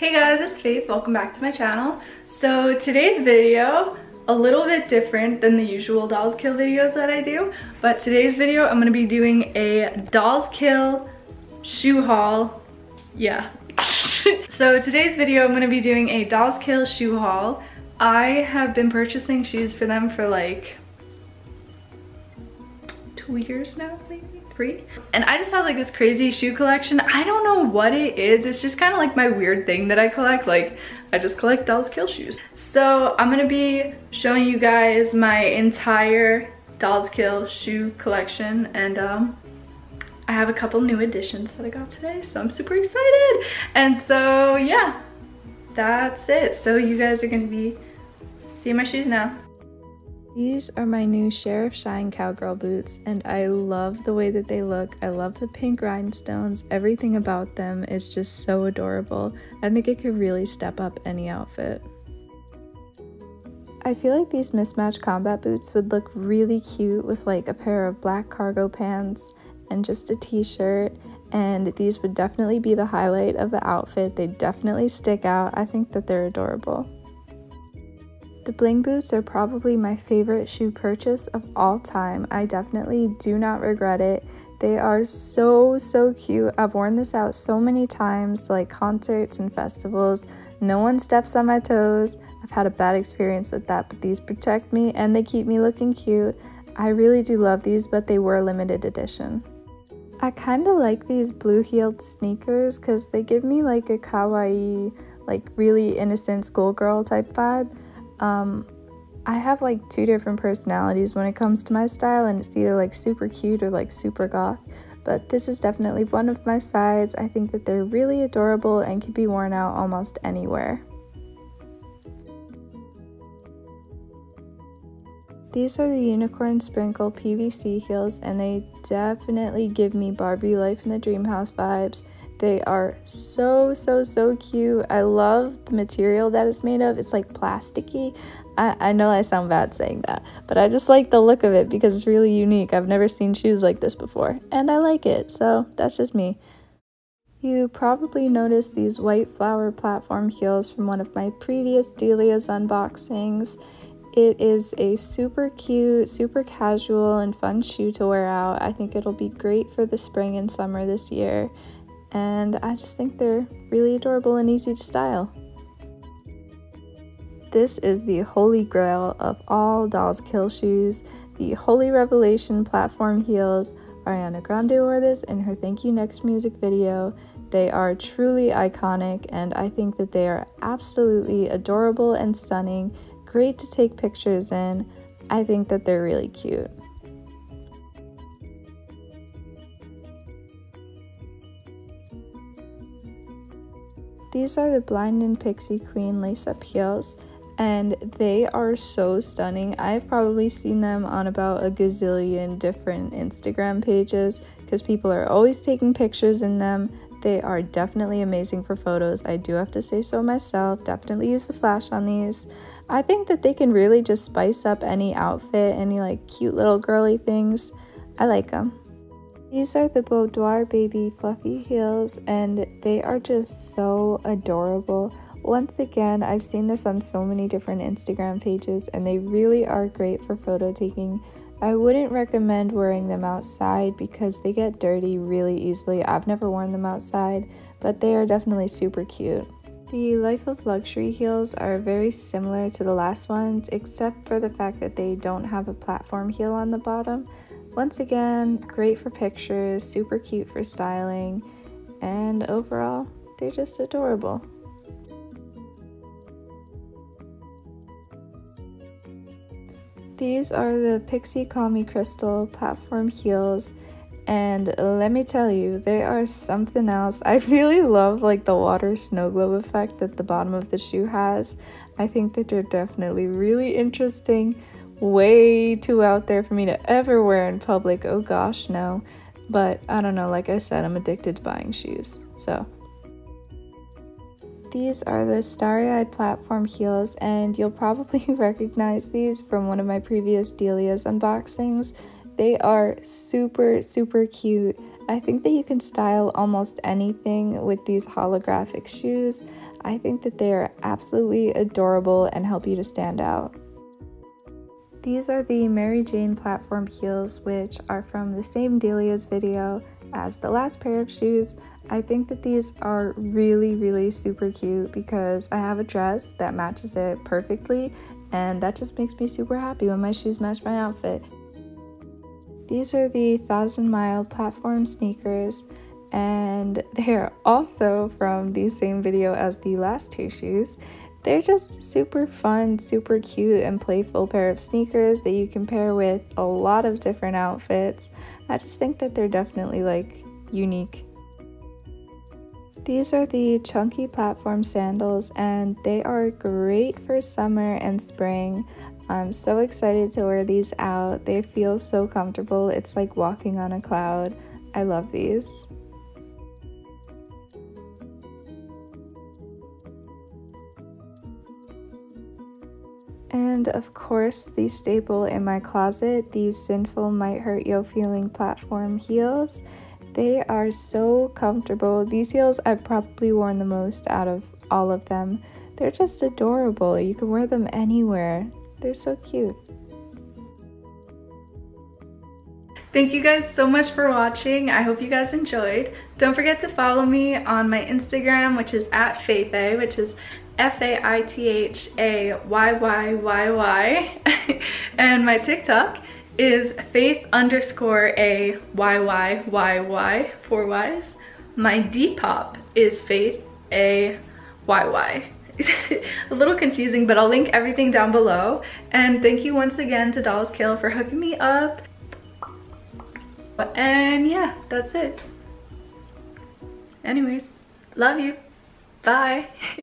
Hey guys, it's Faith. Welcome back to my channel. So today's video, a little bit different than the usual Dolls Kill videos that I do, but today's video I'm gonna be doing a Dolls Kill shoe haul. Yeah. so today's video I'm gonna be doing a Dolls Kill shoe haul. I have been purchasing shoes for them for like two years now, maybe? Three? And I just have like this crazy shoe collection. I don't know what it is. It's just kind of like my weird thing that I collect. Like I just collect Dolls Kill shoes. So I'm gonna be showing you guys my entire Dolls Kill shoe collection and um, I have a couple new additions that I got today, so I'm super excited. And so yeah, that's it. So you guys are gonna be seeing my shoes now. These are my new Sheriff Shine Cowgirl boots, and I love the way that they look. I love the pink rhinestones. Everything about them is just so adorable. I think it could really step up any outfit. I feel like these mismatched combat boots would look really cute with like a pair of black cargo pants and just a t-shirt and these would definitely be the highlight of the outfit. They definitely stick out. I think that they're adorable. The bling boots are probably my favorite shoe purchase of all time. I definitely do not regret it. They are so, so cute. I've worn this out so many times like concerts and festivals. No one steps on my toes. I've had a bad experience with that, but these protect me and they keep me looking cute. I really do love these, but they were limited edition. I kind of like these blue heeled sneakers because they give me like a kawaii, like really innocent schoolgirl type vibe. Um, I have like two different personalities when it comes to my style, and it's either like super cute or like super goth. But this is definitely one of my sides. I think that they're really adorable and can be worn out almost anywhere. These are the Unicorn Sprinkle PVC heels, and they definitely give me Barbie Life in the Dream House vibes. They are so, so, so cute. I love the material that it's made of. It's like plasticky. I, I know I sound bad saying that, but I just like the look of it because it's really unique. I've never seen shoes like this before, and I like it, so that's just me. You probably noticed these white flower platform heels from one of my previous Delia's unboxings. It is a super cute, super casual, and fun shoe to wear out. I think it'll be great for the spring and summer this year and I just think they're really adorable and easy to style. This is the holy grail of all Dolls Kill shoes, the Holy Revelation platform heels. Ariana Grande wore this in her Thank You Next music video. They are truly iconic, and I think that they are absolutely adorable and stunning, great to take pictures in. I think that they're really cute. These are the Blindin Pixie Queen lace up heels and they are so stunning. I've probably seen them on about a gazillion different Instagram pages because people are always taking pictures in them. They are definitely amazing for photos. I do have to say so myself. Definitely use the flash on these. I think that they can really just spice up any outfit, any like cute little girly things. I like them. These are the Boudoir Baby Fluffy Heels, and they are just so adorable. Once again, I've seen this on so many different Instagram pages, and they really are great for photo taking. I wouldn't recommend wearing them outside because they get dirty really easily. I've never worn them outside, but they are definitely super cute. The Life of Luxury heels are very similar to the last ones, except for the fact that they don't have a platform heel on the bottom. Once again, great for pictures, super cute for styling, and overall, they're just adorable. These are the Pixie Call Me Crystal platform heels and let me tell you, they are something else. I really love like the water snow globe effect that the bottom of the shoe has. I think that they're definitely really interesting way too out there for me to ever wear in public. Oh gosh, no. But I don't know, like I said, I'm addicted to buying shoes. So these are the Starry Eyed platform heels, and you'll probably recognize these from one of my previous Delia's unboxings. They are super, super cute. I think that you can style almost anything with these holographic shoes. I think that they are absolutely adorable and help you to stand out. These are the Mary Jane platform heels, which are from the same Delia's video as the last pair of shoes. I think that these are really, really super cute because I have a dress that matches it perfectly, and that just makes me super happy when my shoes match my outfit. These are the Thousand Mile platform sneakers, and they're also from the same video as the last two shoes. They're just super fun, super cute, and playful pair of sneakers that you can pair with a lot of different outfits. I just think that they're definitely like unique. These are the chunky platform sandals, and they are great for summer and spring. I'm so excited to wear these out. They feel so comfortable. It's like walking on a cloud. I love these. And of course, the staple in my closet, these Sinful Might Hurt Yo Feeling platform heels. They are so comfortable. These heels I've probably worn the most out of all of them. They're just adorable. You can wear them anywhere. They're so cute. Thank you guys so much for watching. I hope you guys enjoyed. Don't forget to follow me on my Instagram, which is at Faithayyyy, which is F-A-I-T-H-A-Y-Y-Y-Y. and my TikTok is faith underscore a y-y-y-y, four Ys. My Depop is faith a y-y. a little confusing, but I'll link everything down below. And thank you once again to Dolls Kill for hooking me up. And yeah, that's it. Anyways, love you. Bye.